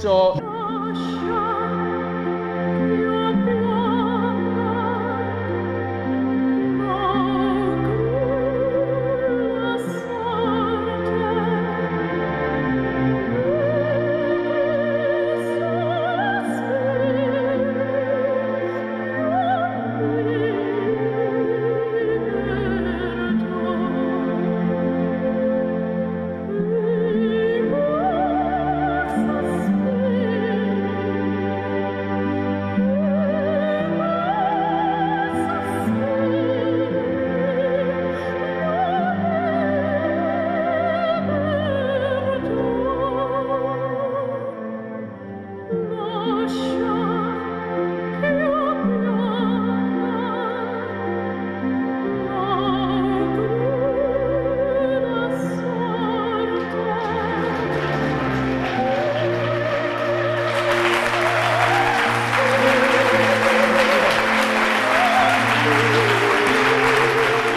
So